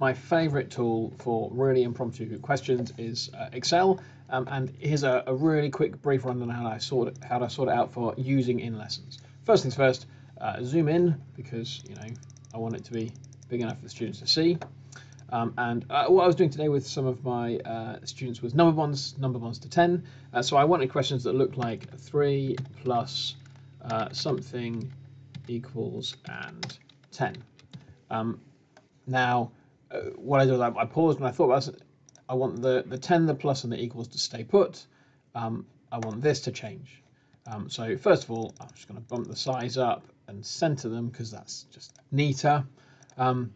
my favorite tool for really impromptu questions is uh, Excel. Um, and here's a, a, really quick brief rundown on how I sort it, how to sort it out for using in lessons. First things first, uh, zoom in because you know I want it to be big enough for the students to see. Um, and uh, what I was doing today with some of my uh, students was number bonds, number bonds to 10. Uh, so I wanted questions that looked like 3 plus uh, something equals and 10. Um, now, what I did was I, paused and I thought about I want the, the 10, the plus, and the equals to stay put. Um, I want this to change. Um, so first of all, I'm just going to bump the size up and center them because that's just neater. Um,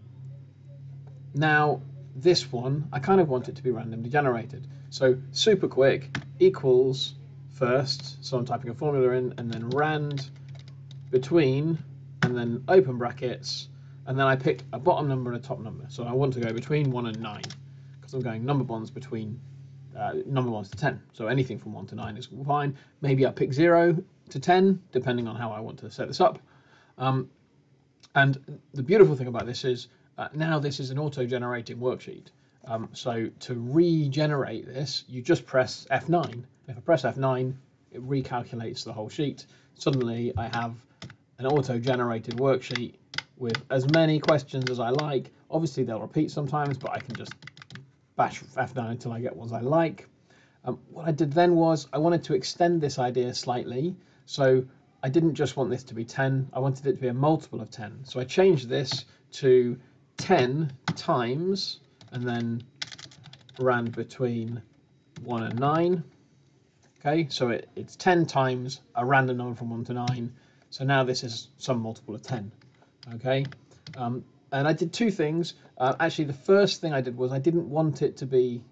now, this one, I kind of want it to be randomly generated. So super quick equals first, so I'm typing a formula in, and then rand between, and then open brackets, and then I pick a bottom number and a top number. So I want to go between 1 and 9, because I'm going number bonds between uh, number bonds to 10. So anything from 1 to 9 is fine. Maybe I pick 0 to 10, depending on how I want to set this up. Um, and the beautiful thing about this is uh, now this is an auto-generating worksheet. Um, so to regenerate this, you just press F9. If I press F9, it recalculates the whole sheet. Suddenly I have an auto-generated worksheet with as many questions as I like. Obviously they'll repeat sometimes, but I can just bash F9 until I get ones I like. Um, what I did then was I wanted to extend this idea slightly. So I didn't just want this to be 10, I wanted it to be a multiple of 10. So I changed this to 10 times and then rand between 1 and 9. Okay, so it, it's 10 times a random number from 1 to 9. So now this is some multiple of 10. Okay, um, and I did two things. Uh, actually, the first thing I did was I didn't want it to be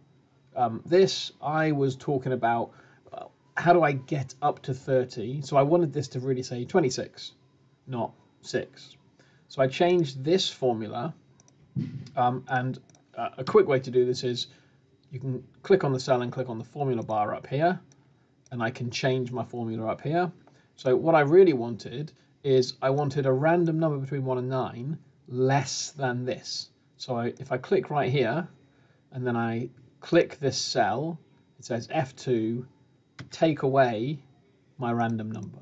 um, this. I was talking about uh, how do I get up to 30. So I wanted this to really say 26, not 6. So I changed this formula um, and uh, a quick way to do this is you can click on the cell and click on the formula bar up here, and I can change my formula up here. So what I really wanted is I wanted a random number between 1 and 9 less than this. So I, if I click right here, and then I click this cell, it says F2, take away my random number.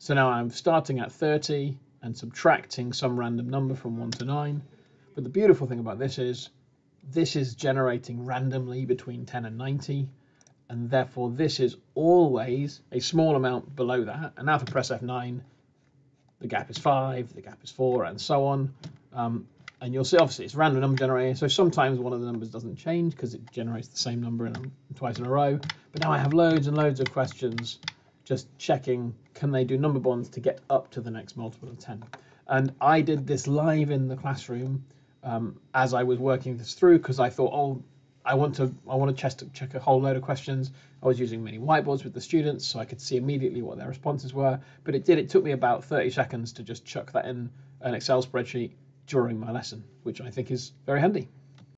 So now I'm starting at 30 and subtracting some random number from 1 to 9. But the beautiful thing about this is this is generating randomly between 10 and 90 and therefore this is always a small amount below that and now if I press F9 the gap is 5, the gap is 4 and so on. Um, and you'll see obviously it's random number generator so sometimes one of the numbers doesn't change because it generates the same number in twice in a row. But now I have loads and loads of questions just checking can they do number bonds to get up to the next multiple of 10 and I did this live in the classroom um, as I was working this through because I thought, oh, I want to I want to check, check a whole load of questions. I was using many whiteboards with the students so I could see immediately what their responses were. But it did. It took me about 30 seconds to just chuck that in an Excel spreadsheet during my lesson, which I think is very handy.